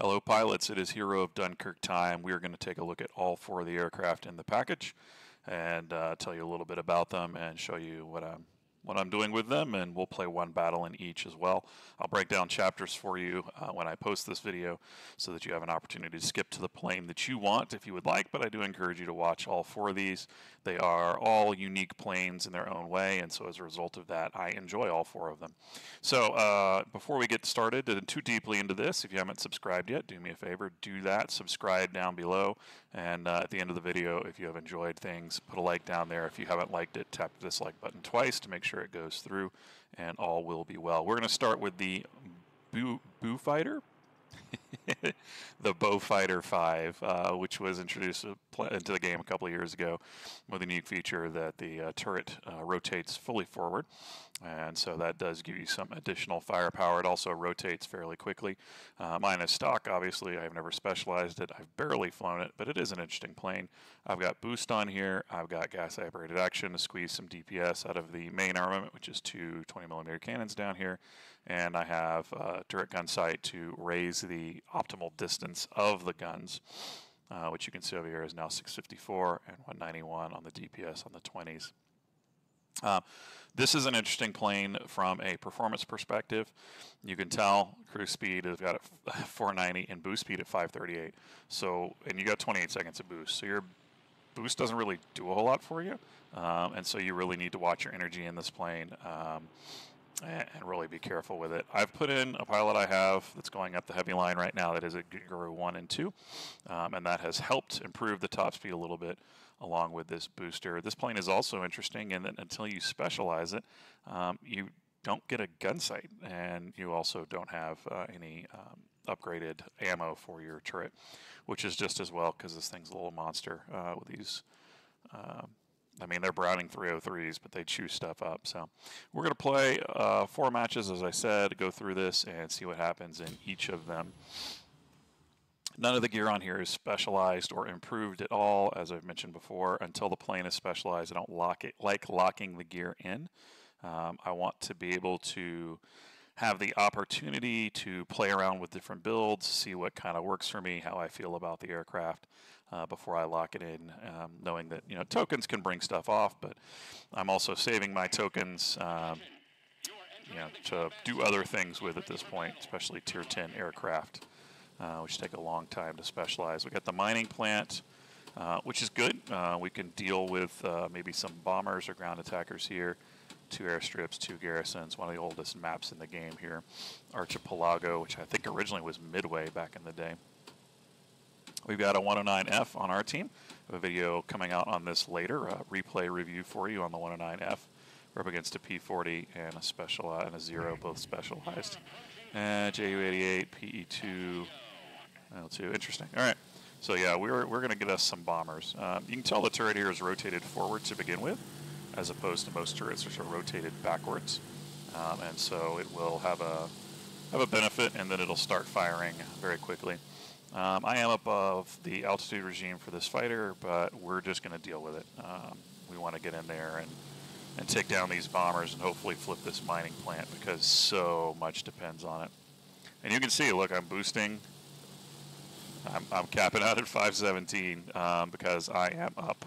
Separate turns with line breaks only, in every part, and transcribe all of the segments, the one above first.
Hello, pilots. It is Hero of Dunkirk time. We are going to take a look at all four of the aircraft in the package and uh, tell you a little bit about them and show you what I'm what I'm doing with them, and we'll play one battle in each as well. I'll break down chapters for you uh, when I post this video so that you have an opportunity to skip to the plane that you want if you would like, but I do encourage you to watch all four of these. They are all unique planes in their own way, and so as a result of that, I enjoy all four of them. So uh, before we get started and too deeply into this, if you haven't subscribed yet, do me a favor, do that. Subscribe down below, and uh, at the end of the video, if you have enjoyed things, put a like down there. If you haven't liked it, tap the dislike button twice to make sure it goes through, and all will be well. We're going to start with the Boo, Boo Fighter. the Beaufighter 5, uh, which was introduced into the game a couple of years ago with a unique feature that the uh, turret uh, rotates fully forward. And so that does give you some additional firepower. It also rotates fairly quickly. Uh, mine is stock, obviously. I've never specialized it. I've barely flown it, but it is an interesting plane. I've got boost on here. I've got gas operated action to squeeze some DPS out of the main armament, which is two 20 millimeter cannons down here. And I have a direct gun sight to raise the optimal distance of the guns. Uh, which you can see over here is now 654 and 191 on the DPS on the 20s. Uh, this is an interesting plane from a performance perspective. You can tell cruise speed has got 490 and boost speed at 538. So, and you got 28 seconds of boost. So your boost doesn't really do a whole lot for you. Um, and so you really need to watch your energy in this plane. Um, and really be careful with it. I've put in a pilot I have that's going up the heavy line right now that is a Guru 1 and 2, um, and that has helped improve the top speed a little bit along with this booster. This plane is also interesting in that until you specialize it, um, you don't get a gun sight, and you also don't have uh, any um, upgraded ammo for your turret, which is just as well because this thing's a little monster uh, with these. Uh, I mean, they're Browning 303s, but they chew stuff up. So we're going to play uh, four matches, as I said, go through this and see what happens in each of them. None of the gear on here is specialized or improved at all, as I've mentioned before. Until the plane is specialized, I don't lock it, like locking the gear in. Um, I want to be able to have the opportunity to play around with different builds, see what kind of works for me, how I feel about the aircraft uh, before I lock it in, um, knowing that you know tokens can bring stuff off, but I'm also saving my tokens. Um, you know, to do other things with at this point, especially tier 10 aircraft uh, which take a long time to specialize. We got the mining plant, uh, which is good. Uh, we can deal with uh, maybe some bombers or ground attackers here. Two airstrips, two garrisons, one of the oldest maps in the game here. Archipelago, which I think originally was Midway back in the day. We've got a 109F on our team. a video coming out on this later, a replay review for you on the 109F. We're up against a P40 and a special uh, and a zero, both specialized. Uh, JU88, PE2, L2. Interesting. All right. So yeah, we're, we're going to get us some bombers. Um, you can tell the turret here is rotated forward to begin with, as opposed to most turrets which are rotated backwards. Um, and so it will have a have a benefit, and then it'll start firing very quickly. Um, I am above the altitude regime for this fighter, but we're just going to deal with it. Um, we want to get in there and, and take down these bombers and hopefully flip this mining plant because so much depends on it. And you can see, look, I'm boosting I'm, I'm capping out at 517 um, because I am up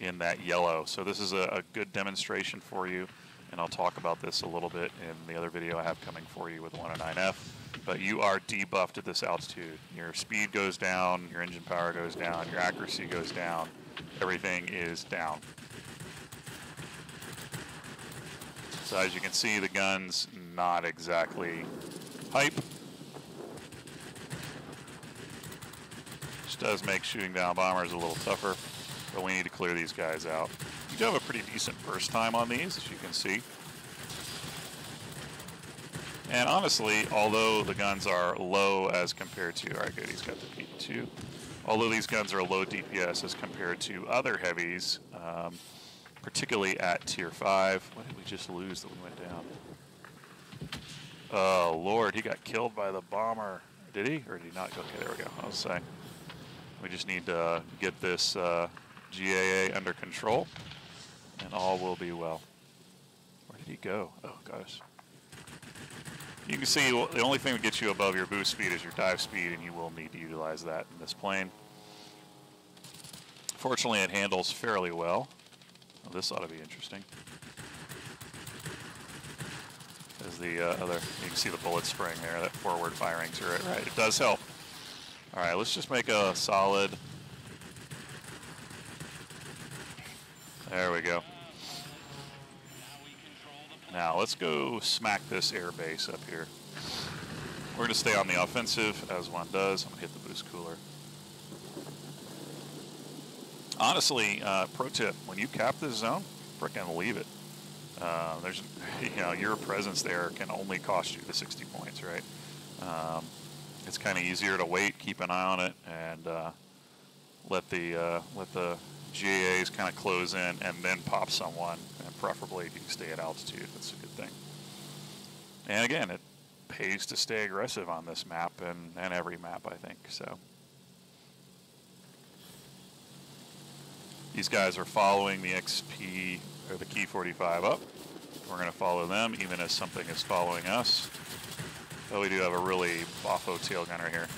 in that yellow. So this is a, a, good demonstration for you, and I'll talk about this a little bit in the other video I have coming for you with 109F. But you are debuffed at this altitude. Your speed goes down, your engine power goes down, your accuracy goes down, everything is down. So as you can see, the gun's not exactly hype. does make shooting down bombers a little tougher, but we need to clear these guys out. You do have a pretty decent first time on these, as you can see. And honestly, although the guns are low as compared to, all right, good, he's got the P2. Although these guns are low DPS as compared to other heavies, um, particularly at tier 5. What did we just lose that we went down? Oh, Lord, he got killed by the bomber. Did he? Or did he not? Okay, there we go. I was saying. We just need to get this uh, GAA under control, and all will be well. Where did he go? Oh, gosh. You can see the only thing that gets you above your boost speed is your dive speed, and you will need to utilize that in this plane. Fortunately, it handles fairly well. Well, this ought to be interesting. As the uh, other, you can see the bullet spraying there, that forward firing turret. Right, it does help. All right, let's just make a solid. There we go. Now let's go smack this air base up here. We're gonna stay on the offensive as one does. I'm gonna hit the boost cooler. Honestly, uh, pro tip, when you cap this zone, frickin' leave it. Uh, there's, you know, your presence there can only cost you the 60 points, right? Um, it's kind of easier to wait, keep an eye on it, and uh, let the uh, let the GAAs kind of close in, and then pop someone. Preferably, if you can stay at altitude, that's a good thing. And again, it pays to stay aggressive on this map and, and every map, I think. So these guys are following the XP or the Ki-45 up. We're going to follow them, even as something is following us. But we do have a really boffo tail gunner here.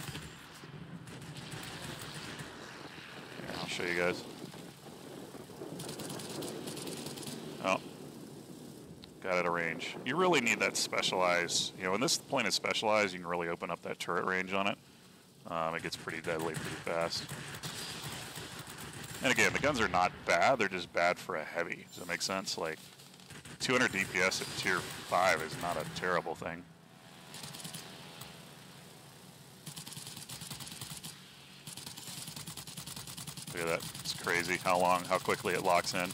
Here, I'll show you guys. Oh, got it a range. You really need that specialized, you know, when this plane is specialized, you can really open up that turret range on it. Um, it gets pretty deadly pretty fast. And again, the guns are not bad, they're just bad for a heavy. Does that make sense? Like, 200 DPS at tier 5 is not a terrible thing. Look at that. It's crazy how long, how quickly it locks in.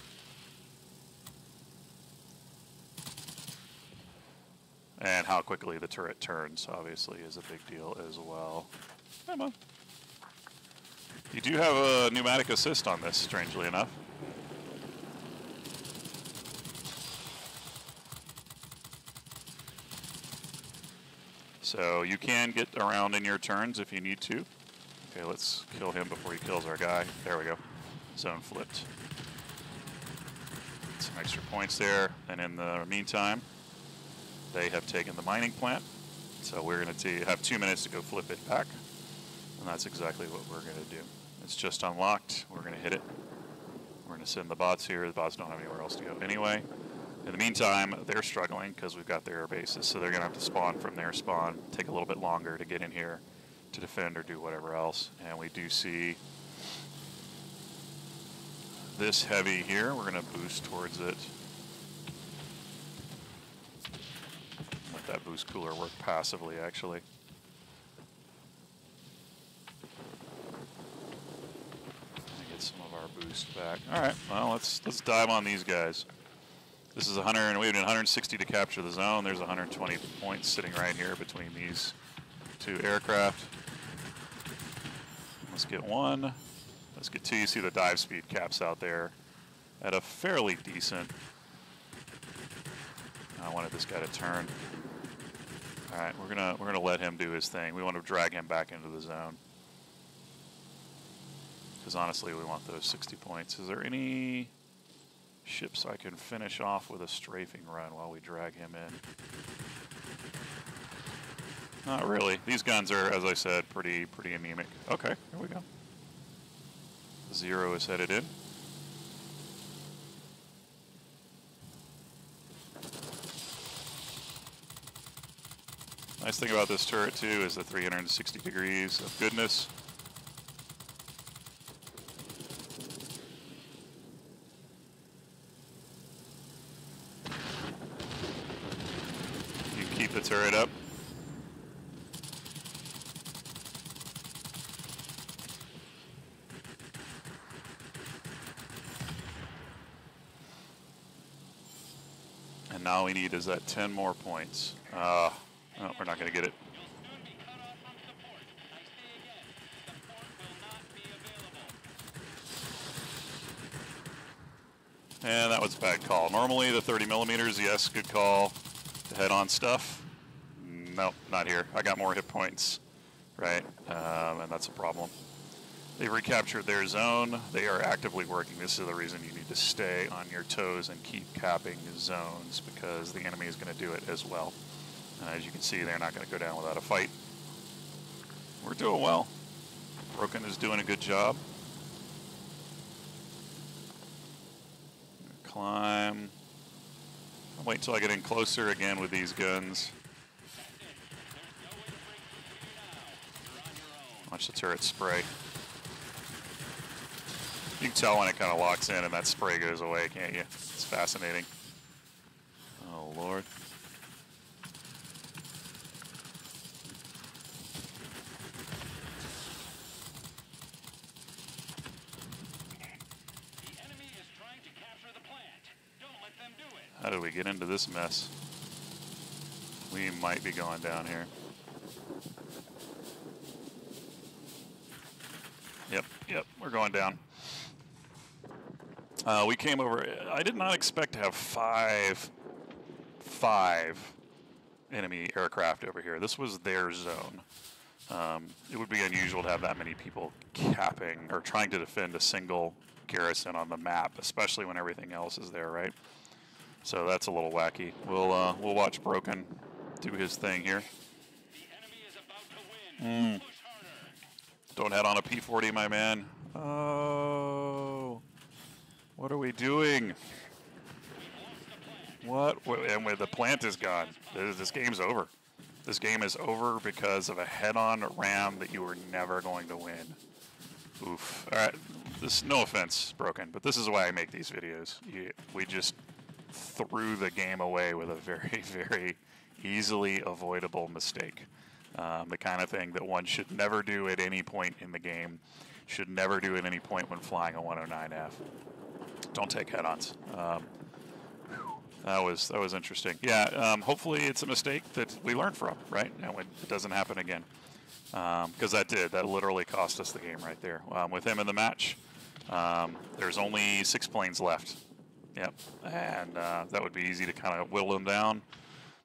And how quickly the turret turns, obviously, is a big deal as well. Come on. You do have a pneumatic assist on this, strangely enough. So you can get around in your turns if you need to. Okay, let's kill him before he kills our guy. There we go. Zone flipped. Some extra points there. And in the meantime, they have taken the mining plant. So we're going to have two minutes to go flip it back. And that's exactly what we're going to do. It's just unlocked. We're going to hit it. We're going to send the bots here. The bots don't have anywhere else to go anyway. In the meantime, they're struggling because we've got their air bases, so they're going to have to spawn from their spawn, take a little bit longer to get in here to defend or do whatever else. And we do see this heavy here. We're going to boost towards it. Let that boost cooler work passively, actually. Get some of our boost back. All right, well, let's let's dive on these guys. This is 100, and we have 160 to capture the zone. There's 120 points sitting right here between these two aircraft. Let's get one. Let's get two. You see the dive speed caps out there at a fairly decent. I wanted this guy to turn. All right, we're gonna we're gonna let him do his thing. We want to drag him back into the zone because honestly, we want those 60 points. Is there any? ships I can finish off with a strafing run while we drag him in. Not really. These guns are, as I said, pretty pretty anemic. Okay, here we go. Zero is headed in. Nice thing about this turret too is the 360 degrees of goodness. You keep the turret up. And now we need is that 10 more points. Uh, oh, we're not going to get it. And that was a bad call. Normally the 30 millimeters, yes, good call head-on stuff. Nope, not here. I got more hit points, right? Um, and that's a problem. They've recaptured their zone. They are actively working. This is the reason you need to stay on your toes and keep capping zones because the enemy is going to do it as well. As you can see, they're not going to go down without a fight. We're doing well. Broken is doing a good job. Climb. I'll wait until I get in closer again with these guns. Watch the turret spray. You can tell when it kind of locks in and that spray goes away, can't you? It's fascinating. Oh, Lord. How did we get into this mess? We might be going down here. Yep, yep, we're going down. Uh, we came over, I did not expect to have five, five enemy aircraft over here. This was their zone. Um, it would be unusual to have that many people capping or trying to defend a single garrison on the map, especially when everything else is there, right? So that's a little wacky. We'll uh, we'll watch Broken do his thing here. Mm. Don't head on a P40, my man. Oh, what are we doing? What? And with the plant is gone. This game's over. This game is over because of a head-on ram that you were never going to win. Oof. All right. This, no offense, Broken, but this is why I make these videos. You, we just threw the game away with a very, very easily avoidable mistake. Um, the kind of thing that one should never do at any point in the game, should never do at any point when flying a 109F. Don't take head-ons. Um, that was that was interesting. Yeah, um, hopefully it's a mistake that we learn from, right? And it doesn't happen again. Because um, that did. That literally cost us the game right there. Um, with him in the match, um, there's only six planes left. Yep, and uh, that would be easy to kind of whittle them down,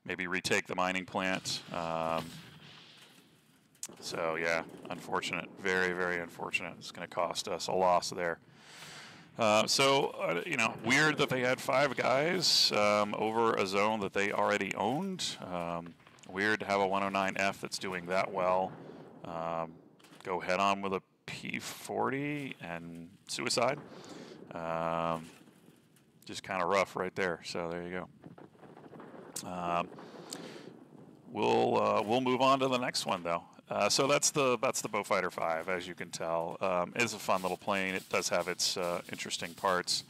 maybe retake the mining plant. Um, so yeah, unfortunate, very, very unfortunate. It's going to cost us a loss there. Uh, so, uh, you know, weird that they had five guys um, over a zone that they already owned. Um, weird to have a 109F that's doing that well. Um, go head on with a P40 and suicide. Um, just kind of rough right there. So there you go. Um, we'll uh, we'll move on to the next one though. Uh, so that's the that's the Beaufighter 5, as you can tell. Um, it's a fun little plane. It does have its uh, interesting parts.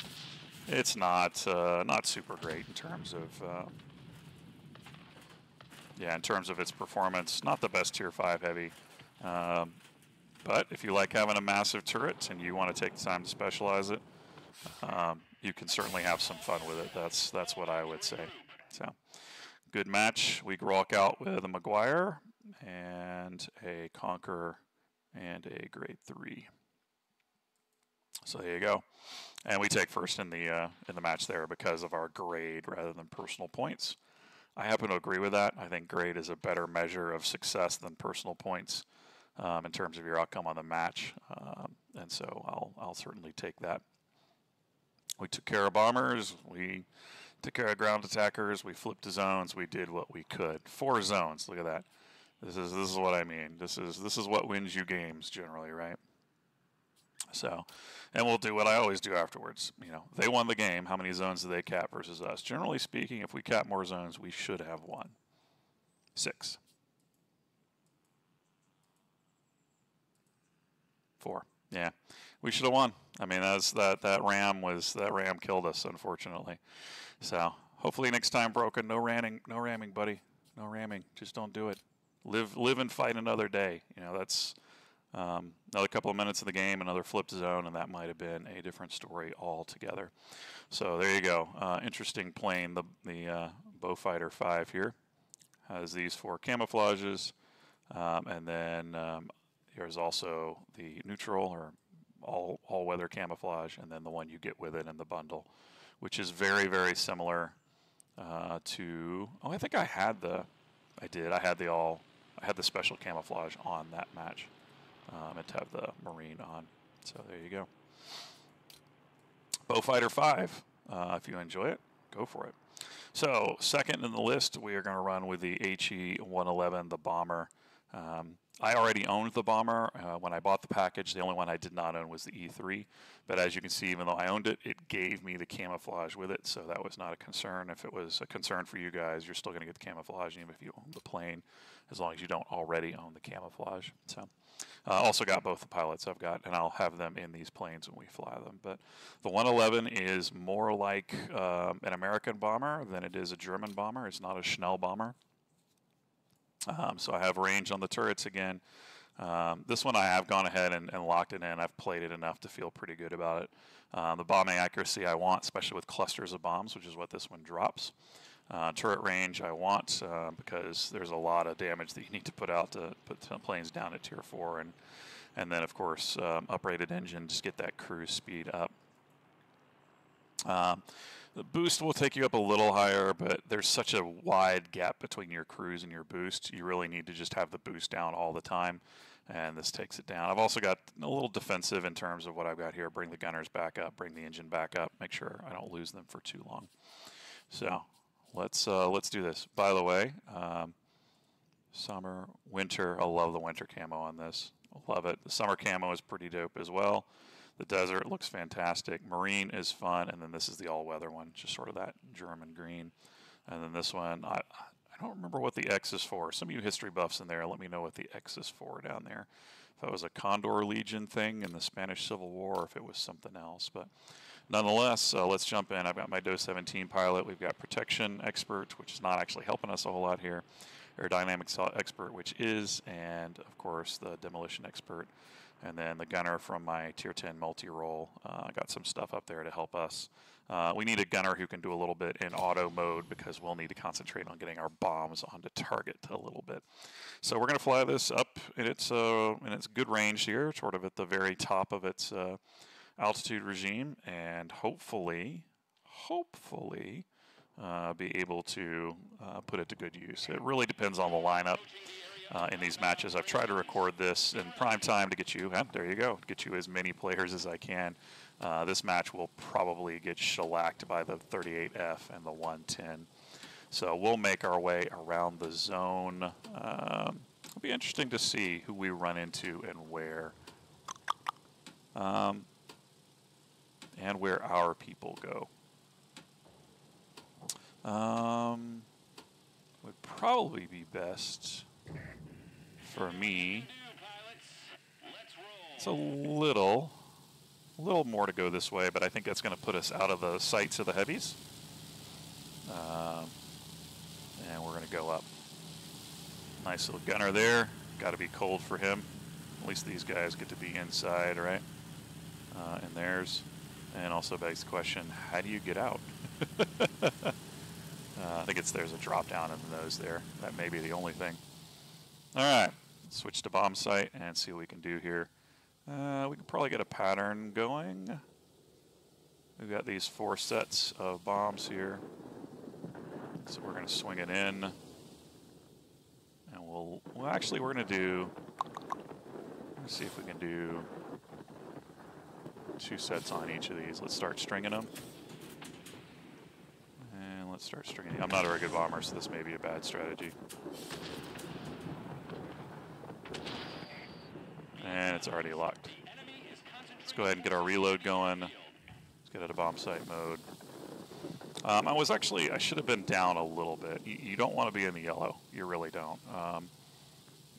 It's not uh, not super great in terms of uh, yeah, in terms of its performance. Not the best Tier 5 heavy. Um, but if you like having a massive turret and you want to take the time to specialize it, um, you can certainly have some fun with it. That's that's what I would say. So, good match. We walk out with a McGuire and a Conqueror and a Grade Three. So there you go. And we take first in the uh, in the match there because of our grade rather than personal points. I happen to agree with that. I think grade is a better measure of success than personal points um, in terms of your outcome on the match, um, and so I'll I'll certainly take that. We took care of bombers. We took care of ground attackers. We flipped to zones. We did what we could. Four zones. Look at that. This is this is what I mean. This is this is what wins you games generally, right? So, and we'll do what I always do afterwards. You know, they won the game. How many zones did they cap versus us? Generally speaking, if we cap more zones, we should have won. Six. Four. Yeah we should have won. I mean, that's that that ram was that ram killed us, unfortunately. So hopefully next time, broken. No ramming, no ramming, buddy. No ramming. Just don't do it. Live live and fight another day. You know that's um, another couple of minutes of the game, another flipped zone, and that might have been a different story altogether. So there you go. Uh, interesting plane. The the uh, Beaufighter Five here has these four camouflages, um, and then um, there's also the neutral or all all weather camouflage, and then the one you get with it in the bundle, which is very very similar uh, to. Oh, I think I had the, I did. I had the all. I had the special camouflage on that match, um, and to have the marine on. So there you go. Beaufighter Five. Uh, if you enjoy it, go for it. So second in the list, we are going to run with the HE-111, the bomber. Um, I already owned the bomber uh, when I bought the package. The only one I did not own was the E3. But as you can see, even though I owned it, it gave me the camouflage with it, so that was not a concern. If it was a concern for you guys, you're still going to get the camouflage even if you own the plane, as long as you don't already own the camouflage. So, uh, also got both the pilots I've got, and I'll have them in these planes when we fly them. But the 111 is more like um, an American bomber than it is a German bomber. It's not a Schnell bomber. Um, so I have range on the turrets again. Um, this one I have gone ahead and, and, locked it in. I've played it enough to feel pretty good about it. Um, the bombing accuracy I want, especially with clusters of bombs, which is what this one drops. Uh, turret range I want uh, because there's a lot of damage that you need to put out to put some planes down at tier 4 and and then of course um, uprated engine just get that cruise speed up. Um, the boost will take you up a little higher, but there's such a wide gap between your cruise and your boost. You really need to just have the boost down all the time, and this takes it down. I've also got a little defensive in terms of what I've got here. Bring the gunners back up, bring the engine back up, make sure I don't lose them for too long. So let's uh, let's do this. By the way, um, summer, winter. I love the winter camo on this. Love it. The summer camo is pretty dope as well. The desert looks fantastic. Marine is fun, and then this is the all-weather one, just sort of that German green. And then this one, I, I don't remember what the X is for. Some of you history buffs in there, let me know what the X is for down there. If that was a Condor Legion thing in the Spanish Civil War, or if it was something else. But nonetheless, uh, let's jump in. I've got my Do 17 pilot. We've got Protection Expert, which is not actually helping us a whole lot here. Aerodynamics Expert, which is, and of course the Demolition Expert. And then the gunner from my tier 10 multi-role uh, got some stuff up there to help us. Uh, we need a gunner who can do a little bit in auto mode because we'll need to concentrate on getting our bombs onto target a little bit. So we're going to fly this up in its uh, in its good range here, sort of at the very top of its uh, altitude regime, and hopefully, hopefully, uh, be able to uh, put it to good use. It really depends on the lineup uh, in these matches. I've tried to record this in prime time to get you, eh, there you go, get you as many players as I can. Uh, this match will probably get shellacked by the 38F and the 110. So we'll make our way around the zone. Um, it'll be interesting to see who we run into and where. Um, and where our people go. Um, would probably be best for me. It's a little, a little more to go this way, but I think that's going to put us out of the sights of the heavies. Um, and we're going to go up. Nice little gunner there. Got to be cold for him. At least these guys get to be inside, right? Uh, and theirs. And also begs the question, how do you get out? uh, I think it's there's a drop down in the nose there. That may be the only thing. All right switch to bomb sight and see what we can do here. Uh, we can probably get a pattern going. We've got these four sets of bombs here. So we're going to swing it in. And we'll, well actually we're going to do, let's see if we can do two sets on each of these. Let's start stringing them. And let's start stringing. I'm not a very good bomber, so this may be a bad strategy. And it's already locked. Let's go ahead and get our reload going. Let's get out of bomb sight mode. Um, I was actually, I should have been down a little bit. You, you don't want to be in the yellow. You really don't. Um,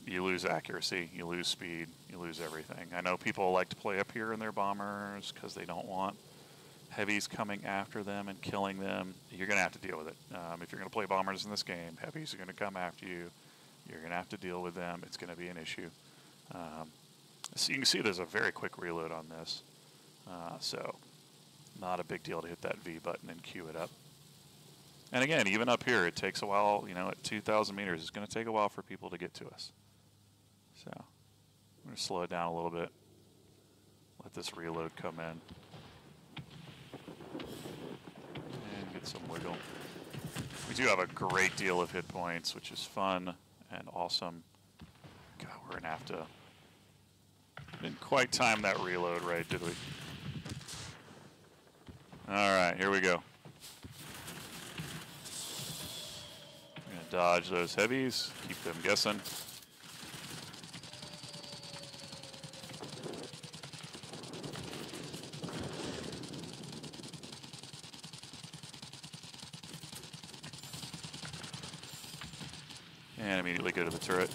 you lose accuracy, you lose speed, you lose everything. I know people like to play up here in their bombers because they don't want heavies coming after them and killing them. You're going to have to deal with it. Um, if you're going to play bombers in this game, heavies are going to come after you. You're going to have to deal with them. It's going to be an issue. Um, so you can see there's a very quick reload on this. Uh, so not a big deal to hit that V button and cue it up. And again, even up here, it takes a while, you know, at 2,000 meters, it's going to take a while for people to get to us. So I'm going to slow it down a little bit. Let this reload come in. And get some wiggle. We do have a great deal of hit points, which is fun and awesome. God, we're going to have to didn't quite time that reload right, did we? All right, here we go. Gonna dodge those heavies, keep them guessing. And immediately go to the turret.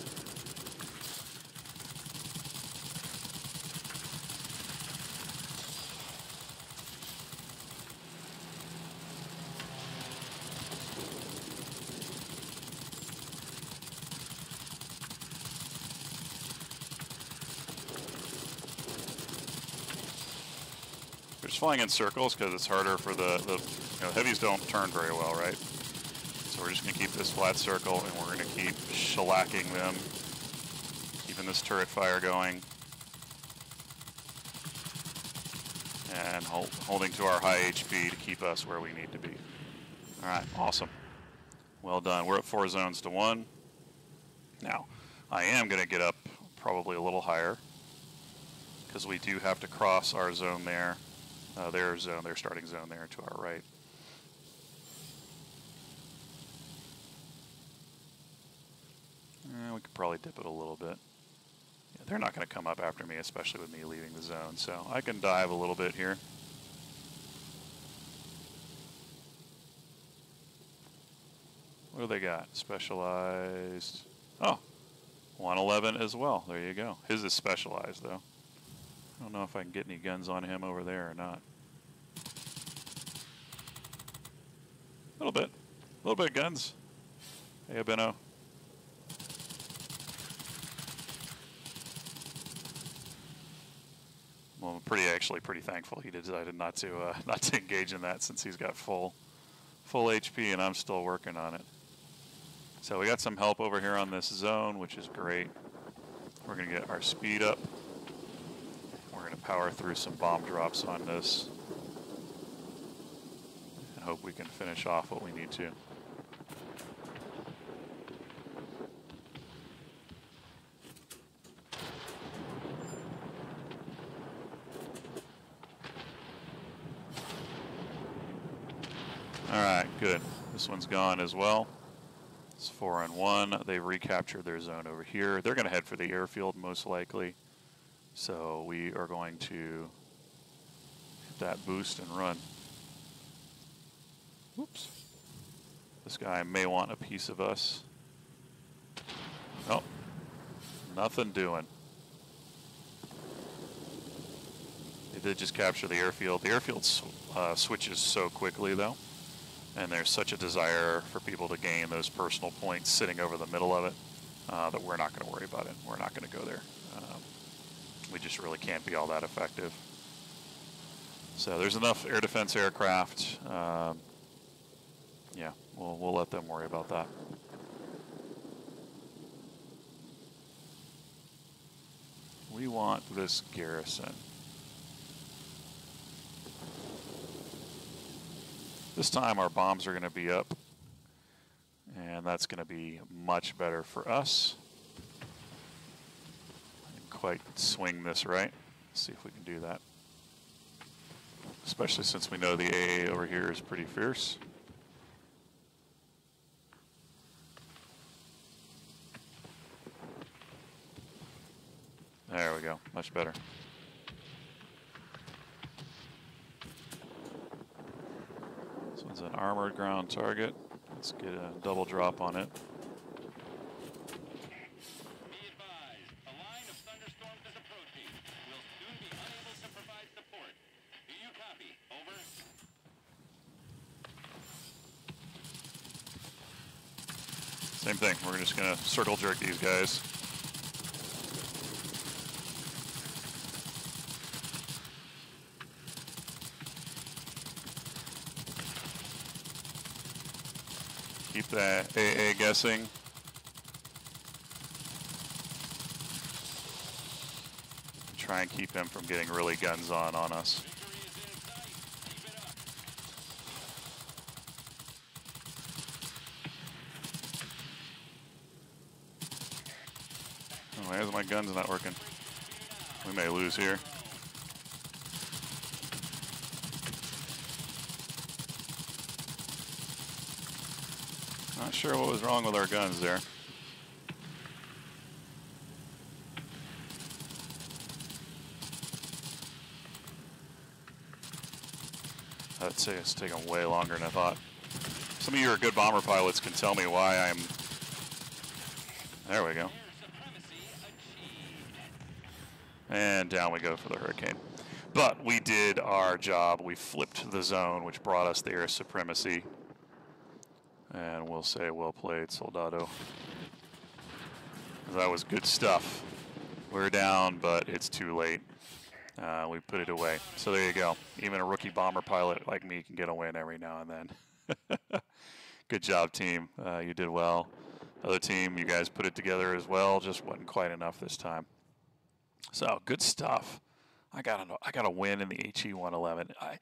Flying in circles because it's harder for the, the you know, heavies don't turn very well, right? So we're just going to keep this flat circle and we're going to keep shellacking them, keeping this turret fire going. And hold, holding to our high HP to keep us where we need to be. All right, awesome. Well done. We're at four zones to one. Now, I am going to get up probably a little higher because we do have to cross our zone there uh, their zone, their starting zone there to our right. Eh, we could probably dip it a little bit. Yeah, they're not going to come up after me, especially with me leaving the zone, so I can dive a little bit here. What do they got? Specialized. Oh, 111 as well. There you go. His is specialized, though. I don't know if I can get any guns on him over there or not. A little bit. A little bit of guns. Hey, Abeno. Well, I'm pretty actually pretty thankful he decided not to uh, not to engage in that since he's got full full HP and I'm still working on it. So we got some help over here on this zone, which is great. We're going to get our speed up power through some bomb drops on this. I hope we can finish off what we need to. All right, good. This one's gone as well. It's four and one. They've recaptured their zone over here. They're going to head for the airfield most likely. So we are going to hit that boost and run. Oops. This guy may want a piece of us. Nope. Nothing doing. They did just capture the airfield. The airfield uh, switches so quickly, though. And there's such a desire for people to gain those personal points sitting over the middle of it uh, that we're not going to worry about it. We're not going to go there we just really can't be all that effective. So there's enough air defense aircraft. Um, yeah, we'll, we'll let them worry about that. We want this garrison. This time our bombs are going to be up, and that's going to be much better for us quite swing this right. Let's see if we can do that. Especially since we know the AA over here is pretty fierce. There we go, much better. This one's an armored ground target. Let's get a double drop on it. Thing, we're just gonna circle jerk these guys. Keep that AA guessing. Try and keep him from getting really guns on on us. My gun's not working? We may lose here. Not sure what was wrong with our guns there. I'd say it's taking way longer than I thought. Some of you are good bomber pilots can tell me why I'm... There we go. And down we go for the Hurricane. But we did our job. We flipped the zone, which brought us the air supremacy. And we'll say well played, Soldado. That was good stuff. We're down, but it's too late. Uh, we put it away. So there you go. Even a rookie bomber pilot like me can get a win every now and then. good job, team. Uh, you did well. Other team, you guys put it together as well. Just wasn't quite enough this time. So good stuff. I got a, I got a win in the HE 111. I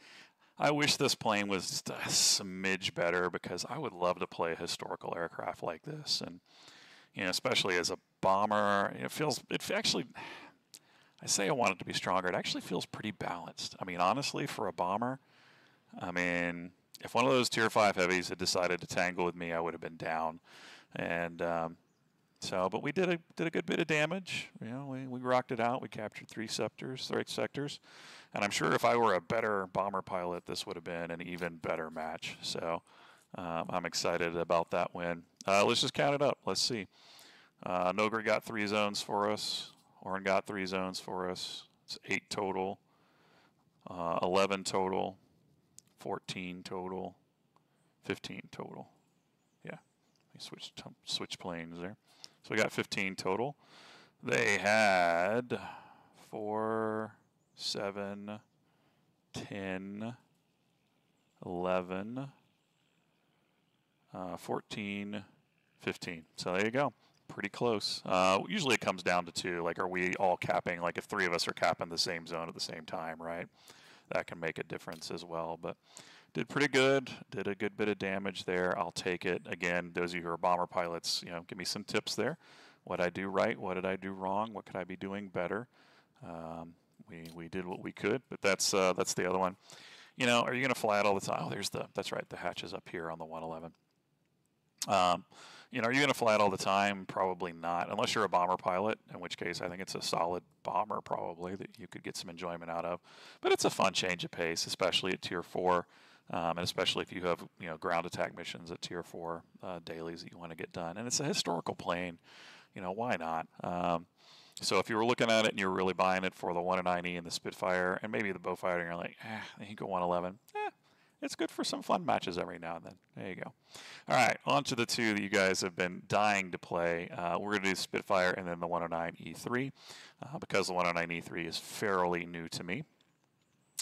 I wish this plane was just a smidge better because I would love to play a historical aircraft like this, and you know, especially as a bomber, it feels it actually. I say I want it to be stronger. It actually feels pretty balanced. I mean, honestly, for a bomber, I mean, if one of those Tier Five heavies had decided to tangle with me, I would have been down, and um, so, but we did a did a good bit of damage. You know, we, we rocked it out. We captured three sectors, three sectors, and I'm sure if I were a better bomber pilot, this would have been an even better match. So, um, I'm excited about that win. Uh, let's just count it up. Let's see. Uh, got three zones for us. Oren got three zones for us. It's eight total. Uh, 11 total. 14 total. 15 total. Yeah. Switch switch planes there. So we got 15 total. They had 4, 7, 10, 11, uh, 14, 15. So there you go. Pretty close. Uh, usually it comes down to two. Like, are we all capping? Like, if three of us are capping the same zone at the same time, right? That can make a difference as well. But did pretty good. Did a good bit of damage there. I'll take it. Again, those of you who are bomber pilots, you know, give me some tips there. What I do right? What did I do wrong? What could I be doing better? Um, we we did what we could, but that's uh, that's the other one. You know, are you going to fly it all the time? Oh, there's the that's right. The hatch is up here on the 111. Um, you know, are you going to fly it all the time? Probably not, unless you're a bomber pilot, in which case I think it's a solid bomber probably that you could get some enjoyment out of. But it's a fun change of pace, especially at Tier 4. Um, and especially if you have you know ground attack missions at tier four uh, dailies that you want to get done, and it's a historical plane, you know why not? Um, so if you were looking at it and you were really buying it for the 109E and the Spitfire and maybe the Beaufighter, and you're like, eh, I think go 111. Eh, it's good for some fun matches every now and then. There you go. All right, on to the two that you guys have been dying to play. Uh, we're going to do Spitfire and then the 109E3 uh, because the 109E3 is fairly new to me.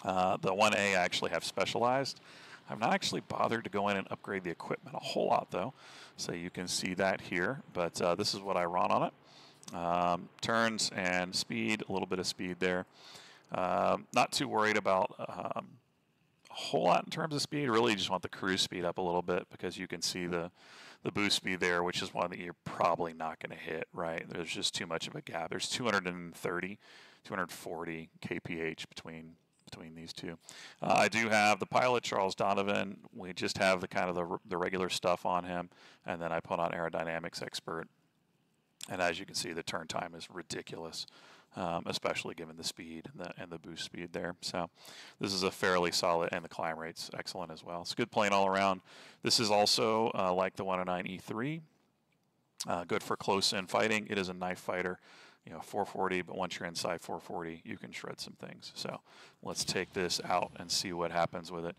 Uh, the 1A I actually have specialized. I've not actually bothered to go in and upgrade the equipment a whole lot though, so you can see that here. But uh, this is what I run on it. Um, turns and speed, a little bit of speed there. Um, not too worried about um, a whole lot in terms of speed. Really just want the cruise speed up a little bit because you can see the the boost speed there, which is one that you're probably not going to hit, right? There's just too much of a gap. There's 230, 240 kph between between these two. Uh, I do have the pilot, Charles Donovan. We just have the kind of the, the regular stuff on him, and then I put on aerodynamics expert. And as you can see, the turn time is ridiculous, um, especially given the speed and the, and the boost speed there. So this is a fairly solid, and the climb rate's excellent as well. It's a good plane all around. This is also uh, like the 109 E3. Uh, good for close in fighting. It is a knife fighter you know 440 but once you're inside 440 you can shred some things so let's take this out and see what happens with it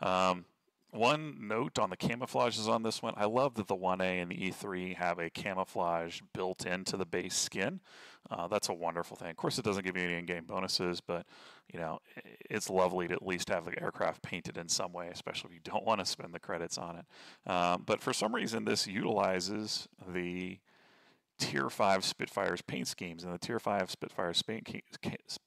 um, one note on the camouflages on this one, I love that the 1A and the E3 have a camouflage built into the base skin. Uh, that's a wonderful thing. Of course, it doesn't give you any in-game bonuses, but you know it's lovely to at least have the aircraft painted in some way, especially if you don't want to spend the credits on it. Um, but for some reason, this utilizes the Tier 5 Spitfires paint schemes. And the Tier 5 Spitfires paint schemes.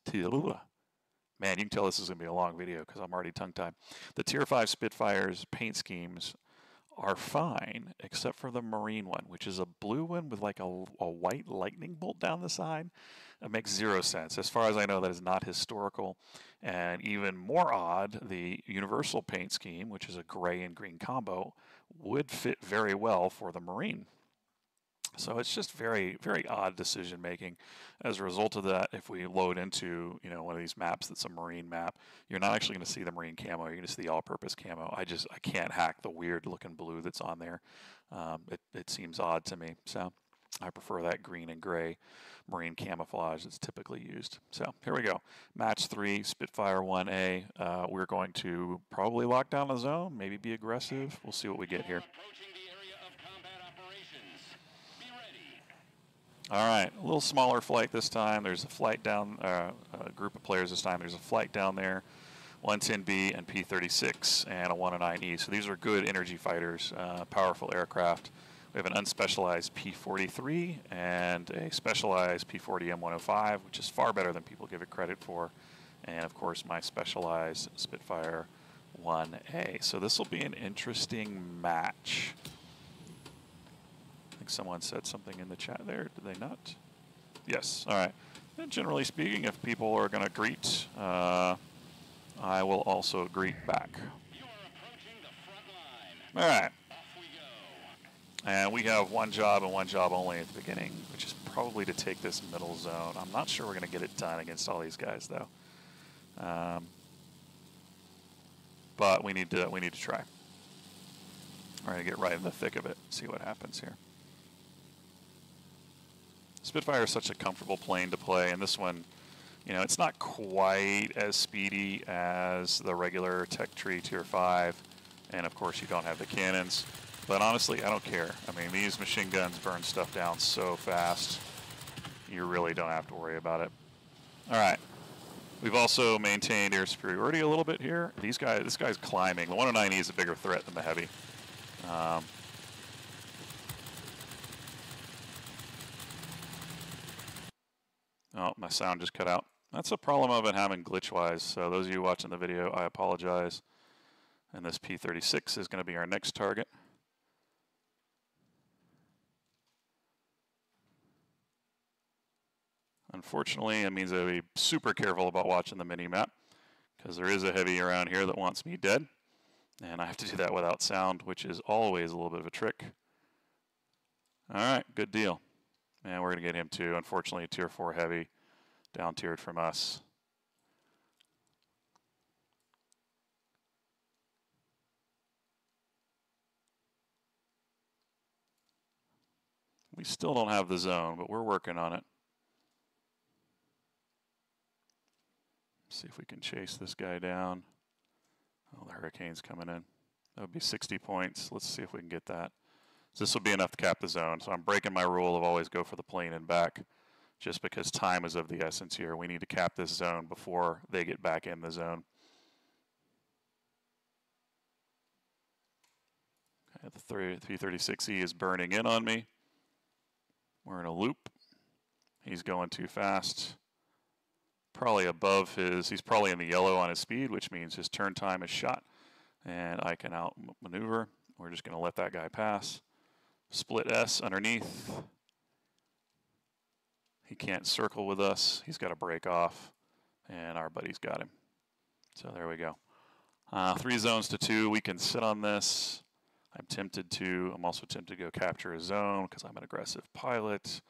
Man, you can tell this is going to be a long video because I'm already tongue-tied. The Tier 5 Spitfires paint schemes are fine, except for the Marine one, which is a blue one with like a, a white lightning bolt down the side. It makes zero sense. As far as I know, that is not historical. And even more odd, the Universal paint scheme, which is a gray and green combo, would fit very well for the Marine. So it's just very, very odd decision making. As a result of that, if we load into you know one of these maps that's a marine map, you're not actually going to see the marine camo. You're going to see the all-purpose camo. I just I can't hack the weird looking blue that's on there. Um, it it seems odd to me. So I prefer that green and gray marine camouflage that's typically used. So here we go. Match three, Spitfire 1A. Uh, we're going to probably lock down the zone, maybe be aggressive. We'll see what we get here. All right, a little smaller flight this time. There's a flight down, uh, a group of players this time. There's a flight down there, 110B and P36 and a 109E. So these are good energy fighters, uh, powerful aircraft. We have an unspecialized P43 and a specialized P40M105, which is far better than people give it credit for. And of course, my specialized Spitfire 1A. So this will be an interesting match. Think someone said something in the chat there. Did they not? Yes. All right. And generally speaking, if people are going to greet, uh, I will also greet back. All right. And we have one job and one job only at the beginning, which is probably to take this middle zone. I'm not sure we're going to get it done against all these guys, though. Um, but we need to we need to try. We're going to get right in the thick of it, see what happens here. Spitfire is such a comfortable plane to play, and this one, you know, it's not quite as speedy as the regular Tech Tree Tier 5, and of course you don't have the cannons. But honestly, I don't care. I mean, these machine guns burn stuff down so fast, you really don't have to worry about it. All right. We've also maintained air superiority a little bit here. These guys, this guy's climbing. The 109E is a bigger threat than the heavy. Um, oh, my sound just cut out. That's a problem I've been having glitch-wise. So those of you watching the video, I apologize. And this P36 is going to be our next target. Unfortunately, it means I'll be super careful about watching the mini map because there is a heavy around here that wants me dead. And I have to do that without sound, which is always a little bit of a trick. All right, good deal. And we're going to get him too. Unfortunately, tier 4 heavy, down tiered from us. We still don't have the zone, but we're working on it. See if we can chase this guy down. Oh, the hurricane's coming in. That would be 60 points. Let's see if we can get that. So this will be enough to cap the zone. So I'm breaking my rule of always go for the plane and back just because time is of the essence here. We need to cap this zone before they get back in the zone. Okay, the 336E is burning in on me. We're in a loop. He's going too fast probably above his, he's probably in the yellow on his speed, which means his turn time is shot. And I can outmaneuver. We're just going to let that guy pass. Split S underneath. He can't circle with us. He's got to break off. And our buddy's got him. So there we go. Uh, three zones to two. We can sit on this. I'm tempted to. I'm also tempted to go capture a zone because I'm an aggressive pilot.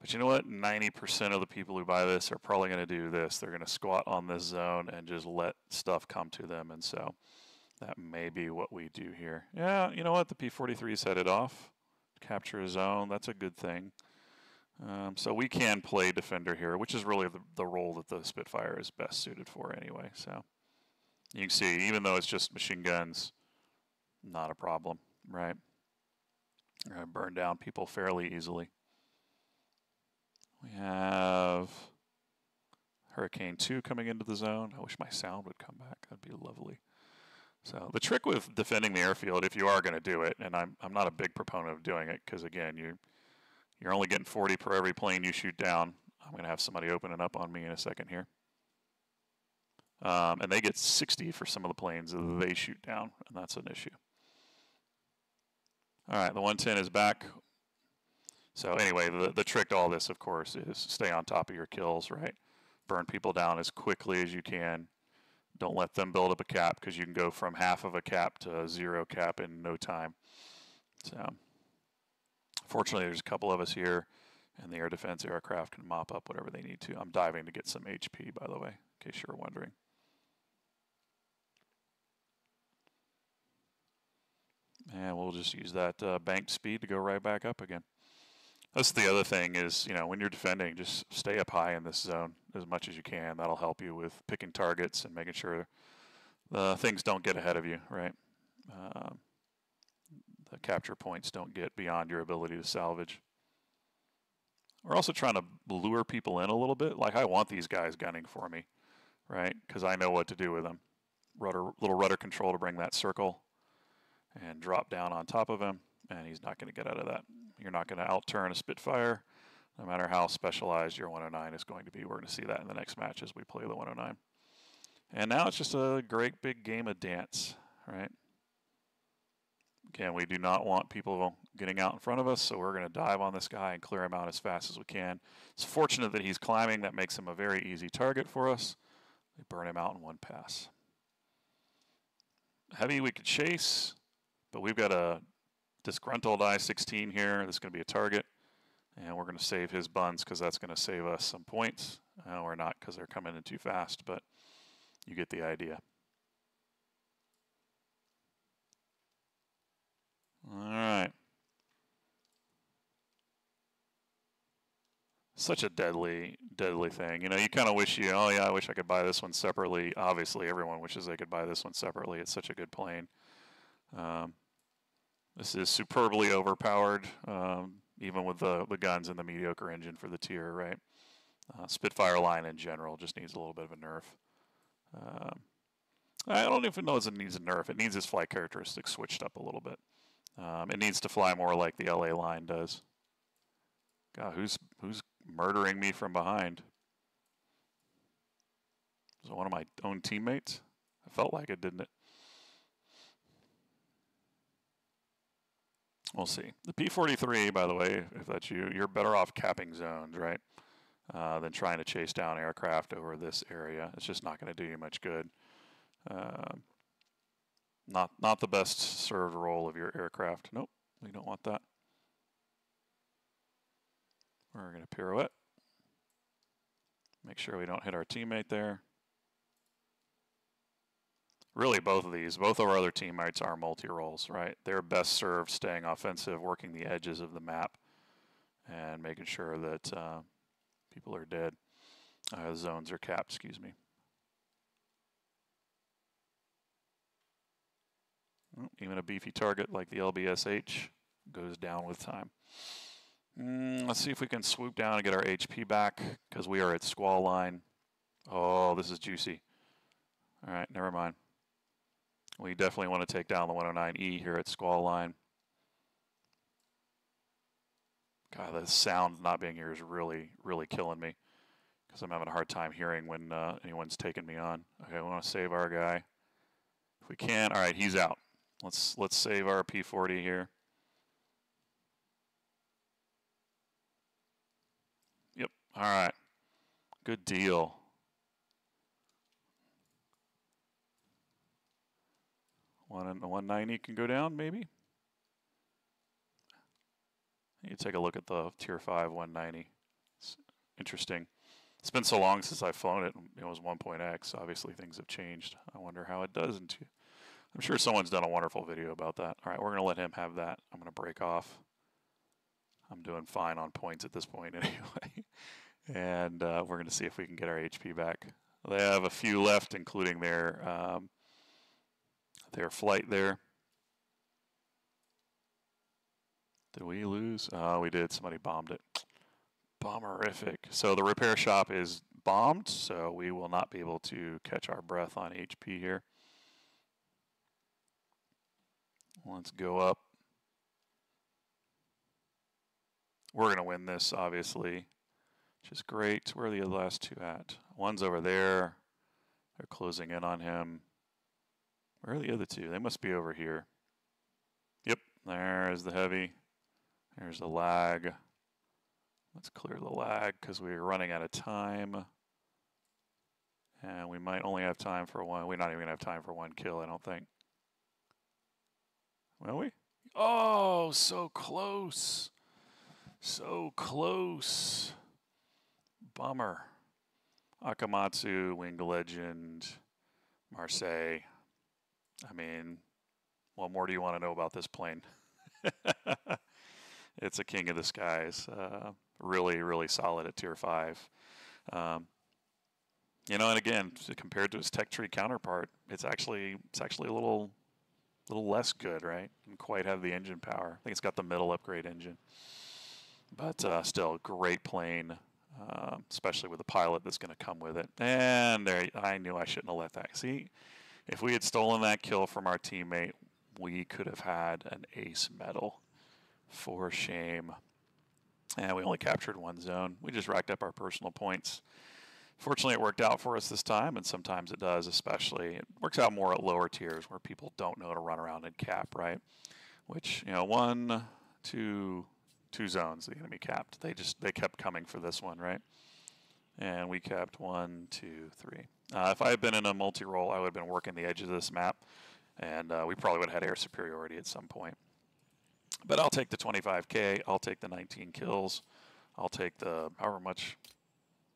But you know what? 90% of the people who buy this are probably going to do this. They're going to squat on this zone and just let stuff come to them. And so that may be what we do here. Yeah, you know what? The P-43 is headed off. Capture a zone. That's a good thing. Um, so we can play defender here, which is really the, the role that the Spitfire is best suited for anyway. So you can see, even though it's just machine guns, not a problem, right? Burn down people fairly easily. We have Hurricane 2 coming into the zone. I wish my sound would come back. That'd be lovely. So the trick with defending the airfield, if you are going to do it, and I'm, I'm not a big proponent of doing it because, again, you, you're only getting 40 per every plane you shoot down. I'm going to have somebody opening up on me in a second here. Um, and they get 60 for some of the planes they shoot down, and that's an issue. All right, the 110 is back. So anyway, the, the trick to all this, of course, is stay on top of your kills, right? Burn people down as quickly as you can. Don't let them build up a cap because you can go from half of a cap to zero cap in no time. So fortunately, there's a couple of us here, and the air defense aircraft can mop up whatever they need to. I'm diving to get some HP, by the way, in case you're wondering. And we'll just use that uh, banked speed to go right back up again. That's the other thing is, you know, when you're defending, just stay up high in this zone as much as you can. That'll help you with picking targets and making sure the things don't get ahead of you, right? Um, the capture points don't get beyond your ability to salvage. We're also trying to lure people in a little bit. Like I want these guys gunning for me, right? Because I know what to do with them. Rudder, little rudder control to bring that circle and drop down on top of him, and he's not going to get out of that. You're not going to outturn a Spitfire, no matter how specialized your 109 is going to be. We're going to see that in the next match as we play the 109. And now it's just a great big game of dance, right? Again, we do not want people getting out in front of us, so we're going to dive on this guy and clear him out as fast as we can. It's fortunate that he's climbing. That makes him a very easy target for us. We burn him out in one pass. Heavy we could chase. But we've got a disgruntled I-16 here. This is going to be a target. And we're going to save his buns because that's going to save us some points. Uh, or not because they're coming in too fast, but you get the idea. All right. Such a deadly, deadly thing. You know, you kind of wish you, oh yeah, I wish I could buy this one separately. Obviously, everyone wishes they could buy this one separately. It's such a good plane. Um, this is superbly overpowered, um, even with the, the guns and the mediocre engine for the tier, right? Uh, Spitfire line in general just needs a little bit of a nerf. Um, I don't even know if it needs a nerf. It needs its flight characteristics switched up a little bit. Um, it needs to fly more like the LA line does. God, who's who's murdering me from behind? Was it one of my own teammates? I felt like it, didn't it? We'll see. The P-43, by the way, if that's you, you're better off capping zones, right, uh, than trying to chase down aircraft over this area. It's just not going to do you much good. Uh, not not the best served role of your aircraft. Nope, we don't want that. We're going to pirouette. Make sure we don't hit our teammate there really both of these, both of our other teammates are multi-roles, right? They're best served staying offensive, working the edges of the map, and making sure that uh, people are dead. Uh, zones are capped, excuse me. Even a beefy target like the LBSH goes down with time. Mm, let's see if we can swoop down and get our HP back, because we are at squall line. Oh, this is juicy. All right, never mind. We definitely want to take down the 109E here at Squall Line. God, the sound not being here is really, really killing me because I'm having a hard time hearing when uh, anyone's taking me on. Okay, we want to save our guy. If we can, all right, he's out. Let's let's save our P40 here. Yep. All right. Good deal. One 190 can go down, maybe. You take a look at the Tier 5 190. It's interesting. It's been so long since I've flown it. It was 1.x. Obviously, things have changed. I wonder how it does. Into, I'm sure someone's done a wonderful video about that. All right, we're going to let him have that. I'm going to break off. I'm doing fine on points at this point anyway. and uh, we're going to see if we can get our HP back. They have a few left, including their um, their flight there. Did we lose? Oh, we did. Somebody bombed it. Bomberific. So the repair shop is bombed, so we will not be able to catch our breath on HP here. Let's go up. We're going to win this, obviously, which is great. Where are the last two at? One's over there. They're closing in on him. Where are the other two? They must be over here. Yep, there's the heavy. There's the lag. Let's clear the lag because we're running out of time. And we might only have time for one. We're not even going to have time for one kill, I don't think. Will we? Oh, so close. So close. Bummer. Akamatsu, Wing Legend, Marseille. I mean, what more do you want to know about this plane? it's a king of the skies. Uh, really, really solid at tier five. Um, you know, and again, compared to its tech tree counterpart, it's actually it's actually a little little less good, right? Didn't quite have the engine power. I think it's got the middle upgrade engine, but uh, still great plane, uh, especially with the pilot that's going to come with it. And there, I knew I shouldn't have let that. See, if we had stolen that kill from our teammate, we could have had an ace medal. For shame. And we only captured one zone. We just racked up our personal points. Fortunately, it worked out for us this time, and sometimes it does, especially. It works out more at lower tiers where people don't know to run around and cap, right? Which, you know, one, two, two zones the enemy capped. They just, they kept coming for this one, right? And we capped one, two, three. Uh, if I had been in a multi-role, I would have been working the edge of this map, and uh, we probably would have had air superiority at some point. But I'll take the 25K. I'll take the 19 kills. I'll take the however much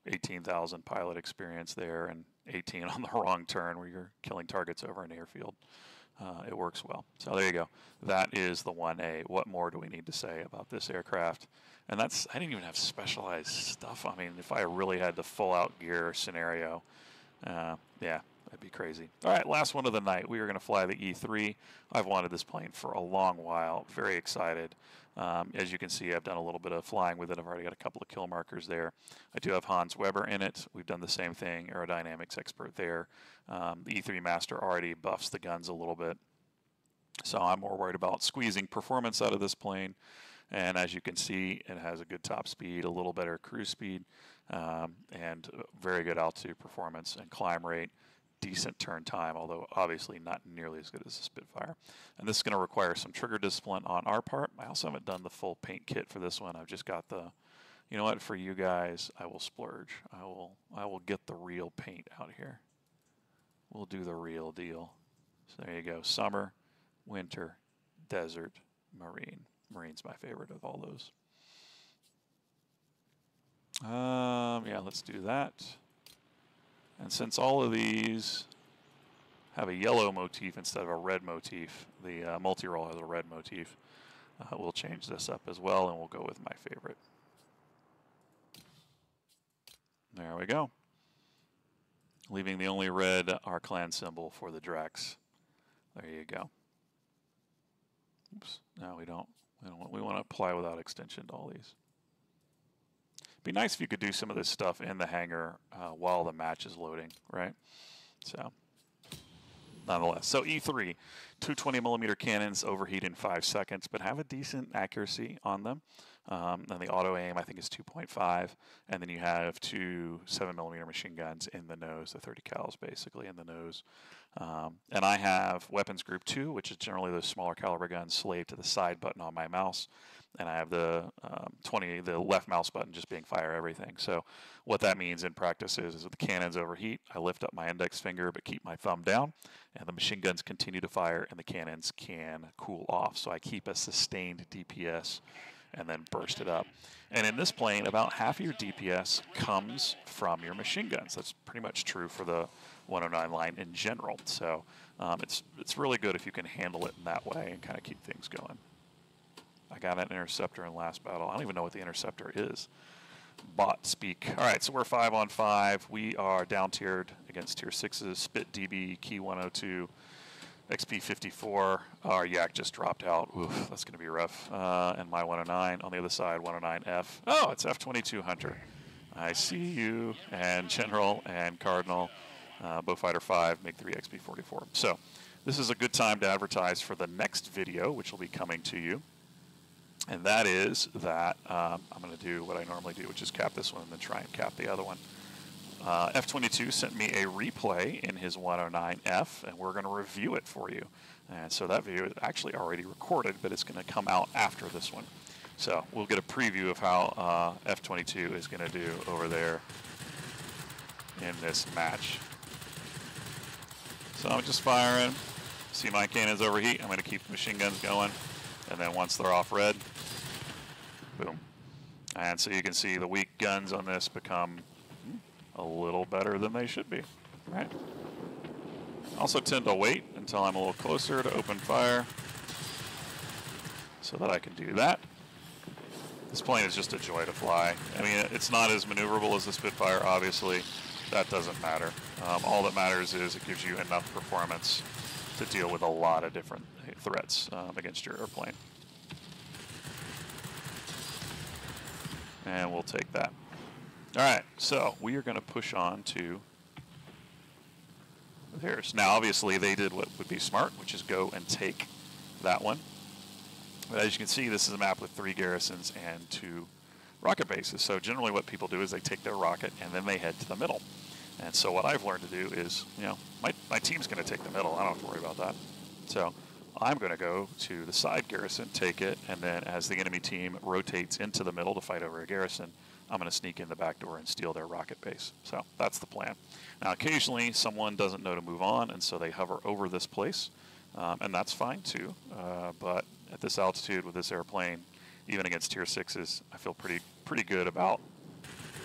18,000 pilot experience there and 18 on the wrong turn where you're killing targets over an airfield. Uh, it works well. So there you go. That is the 1A. What more do we need to say about this aircraft? And that's, I didn't even have specialized stuff. I mean, if I really had the full out gear scenario, uh, yeah, that'd be crazy. All right, last one of the night. We are going to fly the E3. I've wanted this plane for a long while. Very excited. Um, as you can see, I've done a little bit of flying with it. I've already got a couple of kill markers there. I do have Hans Weber in it. We've done the same thing, aerodynamics expert there. Um, the E3 Master already buffs the guns a little bit. So I'm more worried about squeezing performance out of this plane. And as you can see, it has a good top speed, a little better cruise speed, um, and very good altitude performance and climb rate decent turn time, although obviously not nearly as good as the Spitfire. And this is going to require some trigger discipline on our part. I also haven't done the full paint kit for this one. I've just got the, you know what, for you guys, I will splurge. I will, I will get the real paint out here. We'll do the real deal. So there you go. Summer, winter, desert, marine. Marine's my favorite of all those. Um, yeah, let's do that. And since all of these have a yellow motif instead of a red motif, the uh, multi-roll has a red motif, uh, we'll change this up as well and we'll go with my favorite. There we go. Leaving the only red our clan symbol for the Drex. There you go. Oops, no we don't. Don't, we want to apply without extension to all these be nice if you could do some of this stuff in the hangar uh, while the match is loading, right? So, nonetheless. So E3, 220 millimeter cannons overheat in five seconds, but have a decent accuracy on them. Um, and the auto aim, I think, is 2.5. And then you have two 7 millimeter machine guns in the nose, the 30 cals basically in the nose. Um, and I have weapons group 2, which is generally the smaller caliber guns slaved to the side button on my mouse and I have the um, 20, the left mouse button just being fire everything. So what that means in practice is, is the cannons overheat, I lift up my index finger but keep my thumb down, and the machine guns continue to fire, and the cannons can cool off. So I keep a sustained DPS and then burst it up. And in this plane, about half of your DPS comes from your machine guns. That's pretty much true for the 109 line in general. So um, it's it's really good if you can handle it in that way and kind of keep things going. I got an interceptor in last battle. I don't even know what the interceptor is. Bot speak. All right, so we're five on five. We are down tiered against tier sixes. Spit DB, Ki-102, XP 54. Our Yak just dropped out. Oof, that's going to be rough. Uh, and my 109 on the other side, 109F. Oh, it's F22 Hunter. I see you. And General and Cardinal, uh, Beaufighter 5, MiG 3 XP 44. So this is a good time to advertise for the next video, which will be coming to you and that is that um, I'm going to do what I normally do, which is cap this one and then try and cap the other one. Uh, F22 sent me a replay in his 109F, and we're going to review it for you. And so that video is actually already recorded, but it's going to come out after this one. So we'll get a preview of how uh, F22 is going to do over there in this match. So I'm just firing. See my cannons overheat. I'm going to keep the machine guns going. And then once they're off red, boom. And so you can see the weak guns on this become a little better than they should be, right? Also tend to wait until I'm a little closer to open fire so that I can do that. This plane is just a joy to fly. I mean, it's not as maneuverable as the Spitfire, obviously. That doesn't matter. Um, all that matters is it gives you enough performance to deal with a lot of different threats um, against your airplane. And we'll take that. All right, so we are going to push on to theirs. Now, obviously, they did what would be smart, which is go and take that one. But as you can see, this is a map with three garrisons and two rocket bases. So generally what people do is they take their rocket and then they head to the middle. And so what I've learned to do is, you know, my, my team's going to take the middle. I don't have to worry about that. So I'm going to go to the side garrison, take it, and then as the enemy team rotates into the middle to fight over a garrison, I'm going to sneak in the back door and steal their rocket base. So that's the plan. Now, occasionally someone doesn't know to move on, and so they hover over this place, um, and that's fine too. Uh, but at this altitude with this airplane, even against tier sixes, I feel pretty pretty good about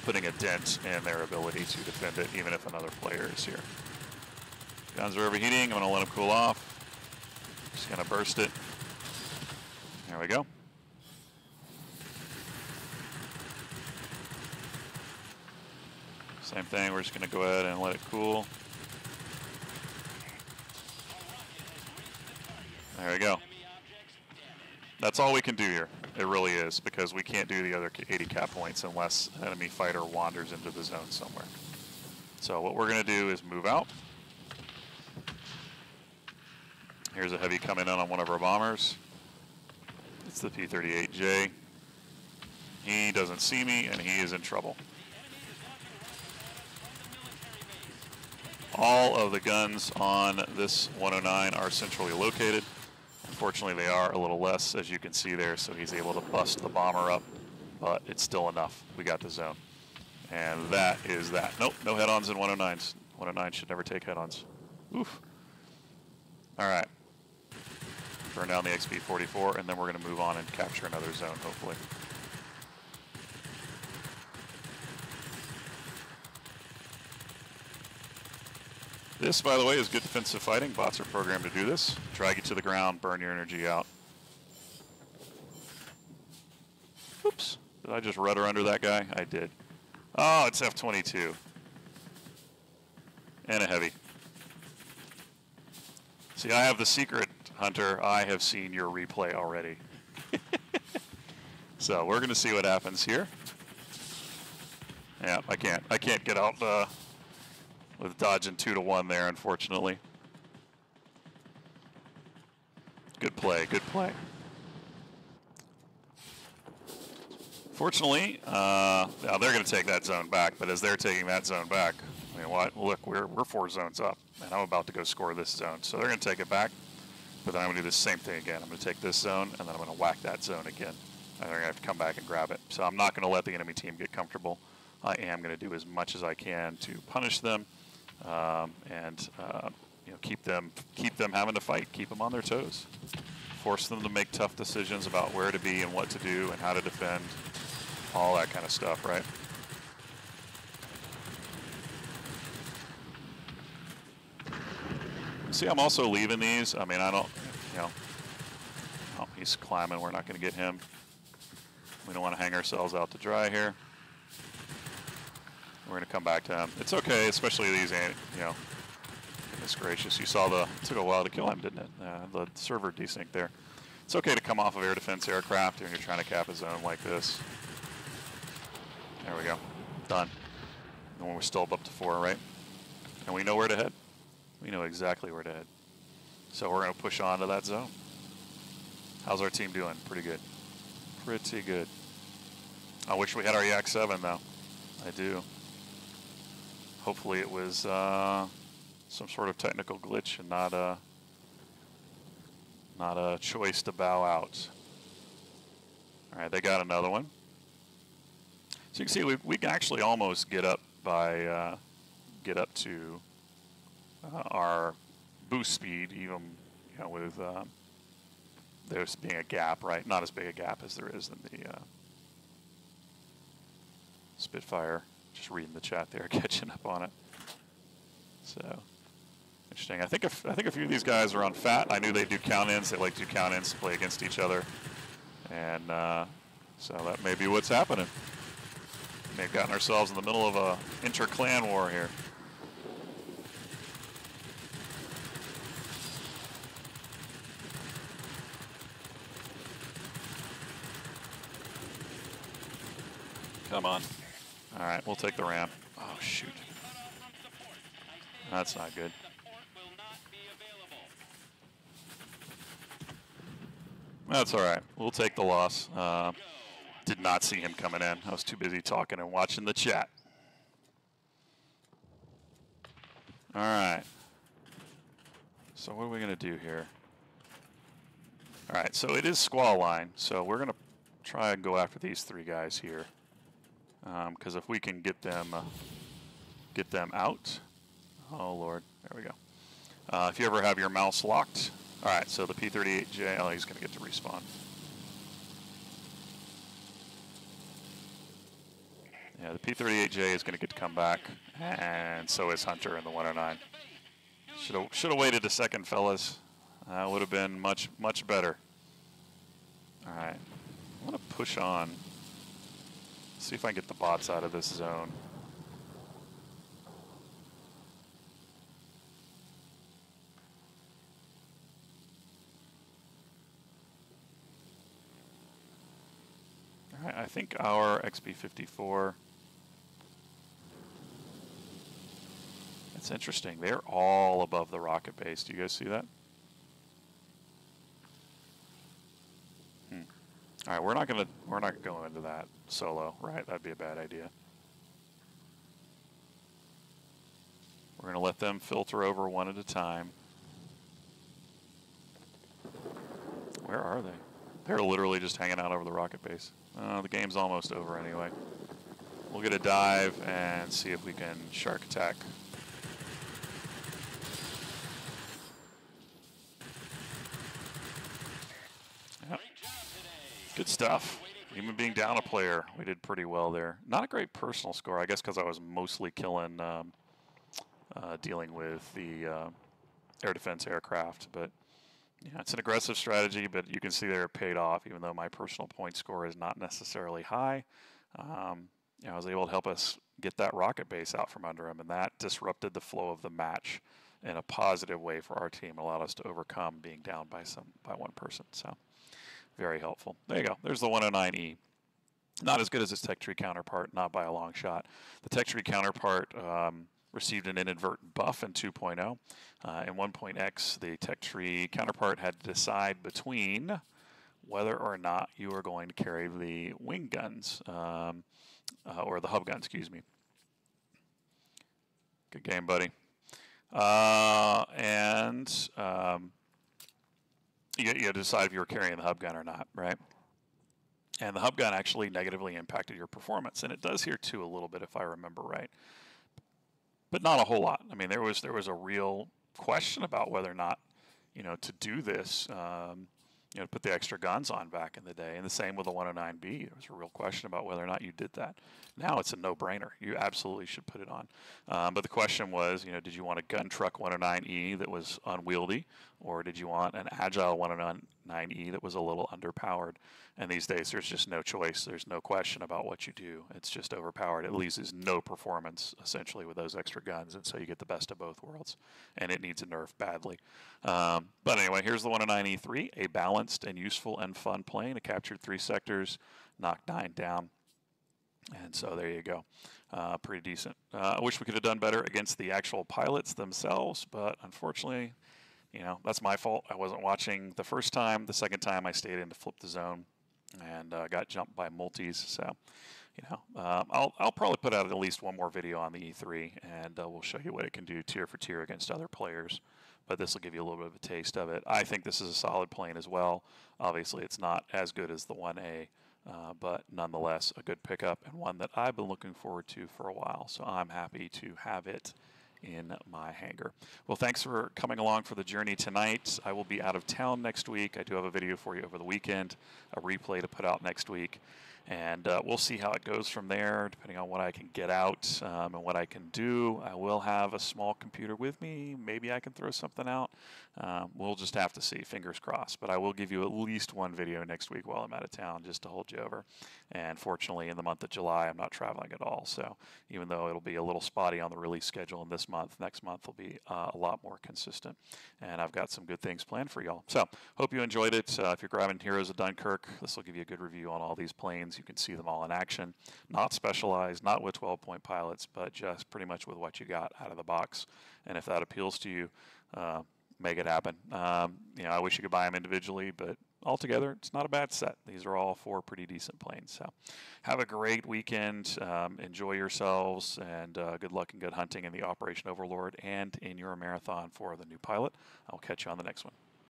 putting a dent in their ability to defend it, even if another player is here. Guns are overheating. I'm going to let them cool off. Just going to burst it. There we go. Same thing, we're just going to go ahead and let it cool. There we go. That's all we can do here. It really is, because we can't do the other 80 cap points unless an enemy fighter wanders into the zone somewhere. So what we're going to do is move out. Here's a heavy coming in on one of our bombers. It's the P-38J. He doesn't see me, and he is in trouble. All of the guns on this 109 are centrally located. Unfortunately, they are a little less, as you can see there, so he's able to bust the bomber up, but it's still enough. We got the zone. And that is that. Nope, no head-ons in 109s. 109 should never take head-ons. Oof. All right. Burn down the XP-44, and then we're going to move on and capture another zone, hopefully. This, by the way, is good defensive fighting. Bots are programmed to do this. Drag you to the ground, burn your energy out. Oops. Did I just rudder under that guy? I did. Oh, it's F-22. And a heavy. See, I have the secret, Hunter. I have seen your replay already. so we're going to see what happens here. Yeah, I can't. I can't get out the with dodging two to one there, unfortunately. Good play, good play. Fortunately, uh, now they're going to take that zone back, but as they're taking that zone back, I mean, what? Look, we're, we're four zones up, and I'm about to go score this zone. So they're going to take it back, but then I'm going to do the same thing again. I'm going to take this zone, and then I'm going to whack that zone again. And they're going to have to come back and grab it. So I'm not going to let the enemy team get comfortable. I am going to do as much as I can to punish them um, and uh, you know keep them keep them having to fight, keep them on their toes, force them to make tough decisions about where to be and what to do and how to defend, all that kind of stuff, right? See, I'm also leaving these. I mean, I don't, you know, oh, he's climbing. We're not going to get him. We don't want to hang ourselves out to dry here. We're going to come back to him. It's okay, especially these, you know, goodness gracious. You saw the, took a while to kill him, didn't it? Uh, the server desync there. It's okay to come off of air defense aircraft when you're trying to cap a zone like this. There we go. Done. And we're still up to four, right? And we know where to head. We know exactly where to head. So we're going to push on to that zone. How's our team doing? Pretty good. Pretty good. I wish we had our Yak 7, though. I do. Hopefully it was uh, some sort of technical glitch and not a not a choice to bow out. All right, they got another one. So you can see we, we can actually almost get up by uh, get up to uh, our boost speed, even you know with uh, there's being a gap, right? Not as big a gap as there is in the uh, Spitfire. Just reading the chat there, catching up on it. So interesting. I think if I think a few of these guys are on fat. I knew they do count ins. They like to count ins to play against each other, and uh, so that may be what's happening. May have gotten ourselves in the middle of a inter-clan war here. Come on. All right, we'll take the ramp. Oh, shoot. That's not good. That's all right. We'll take the loss. Uh, did not see him coming in. I was too busy talking and watching the chat. All right. So what are we going to do here? All right, so it is squall line. So we're going to try and go after these three guys here. Because um, if we can get them uh, get them out, oh lord, there we go. Uh, if you ever have your mouse locked, all right. So the P38J, oh, he's going to get to respawn. Yeah, the P38J is going to get to come back, and so is Hunter in the 109. Should have should have waited a second, fellas. That would have been much much better. All right, I want to push on. See if I can get the bots out of this zone. All right, I think our XP54 It's interesting. They're all above the rocket base. Do you guys see that? Hmm. All right, we're not gonna we're not going into that solo, right? That'd be a bad idea. We're gonna let them filter over one at a time. Where are they? They're literally just hanging out over the rocket base. Uh, the game's almost over anyway. We'll get a dive and see if we can shark attack Good stuff. Even being down a player, we did pretty well there. Not a great personal score, I guess, because I was mostly killing, um, uh, dealing with the uh, air defense aircraft. But yeah, it's an aggressive strategy, but you can see there it paid off, even though my personal point score is not necessarily high. Um, you know, I was able to help us get that rocket base out from under him, and that disrupted the flow of the match in a positive way for our team, allowed us to overcome being down by some by one person. So. Very helpful. There you go. There's the 109E. Not as good as its tech tree counterpart, not by a long shot. The tech tree counterpart um, received an inadvertent buff in 2.0. Uh, in 1.x, the tech tree counterpart had to decide between whether or not you are going to carry the wing guns, um, uh, or the hub gun, excuse me. Good game, buddy. Uh, and um, you, you decide if you were carrying the hub gun or not, right? And the hub gun actually negatively impacted your performance, and it does here too a little bit, if I remember right, but not a whole lot. I mean, there was there was a real question about whether or not, you know, to do this, um, you know, put the extra guns on back in the day, and the same with the 109B. There was a real question about whether or not you did that. Now it's a no-brainer. You absolutely should put it on. Um, but the question was, you know, did you want a gun truck 109E that was unwieldy, or did you want an agile 109E that was a little underpowered? And these days, there's just no choice. There's no question about what you do. It's just overpowered. It loses no performance essentially with those extra guns, and so you get the best of both worlds. And it needs a nerf badly. Um, but anyway, here's the 109E3, a balanced and useful and fun plane. It captured three sectors, knocked nine down. And so there you go. Uh, pretty decent. Uh, I wish we could have done better against the actual pilots themselves, but unfortunately, you know, that's my fault. I wasn't watching the first time. The second time I stayed in to flip the zone and uh, got jumped by multis. So you know, um, I'll I'll probably put out at least one more video on the E3, and uh, we'll show you what it can do tier for tier against other players. But this will give you a little bit of a taste of it. I think this is a solid plane as well. Obviously, it's not as good as the 1A, uh, but nonetheless a good pickup and one that I've been looking forward to for a while. So I'm happy to have it in my hangar. Well, thanks for coming along for the journey tonight. I will be out of town next week. I do have a video for you over the weekend, a replay to put out next week and uh, we'll see how it goes from there depending on what I can get out um, and what I can do. I will have a small computer with me. Maybe I can throw something out. Um, we'll just have to see, fingers crossed. But I will give you at least one video next week while I'm out of town just to hold you over. And fortunately, in the month of July, I'm not traveling at all. So even though it'll be a little spotty on the release schedule in this month, next month will be uh, a lot more consistent. And I've got some good things planned for y'all. So hope you enjoyed it. Uh, if you're grabbing Heroes of Dunkirk, this will give you a good review on all these planes. You can see them all in action. Not specialized, not with 12 point pilots, but just pretty much with what you got out of the box. And if that appeals to you, uh, make it happen. Um, you know, I wish you could buy them individually, but altogether, it's not a bad set. These are all four pretty decent planes. So have a great weekend. Um, enjoy yourselves, and uh, good luck and good hunting in the Operation Overlord and in your marathon for the new pilot. I'll catch you on the next one.